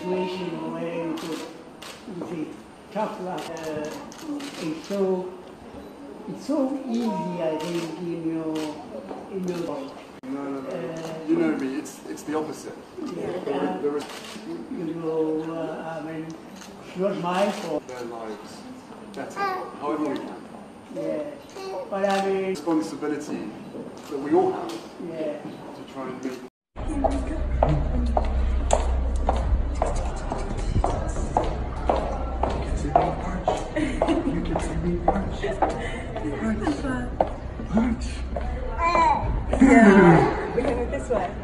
Situation where you could, you see, tough luck. Uh, it's so, it's so easy, I think, in your, in your life. No, no, no. Uh, you know me. It's it's the opposite. Yeah, There is you know, uh, I mean, it's not my fault, their lives better, however we can. yeah. But I mean, Responsibility that we all have yeah. to try and Yeah. we can go this way.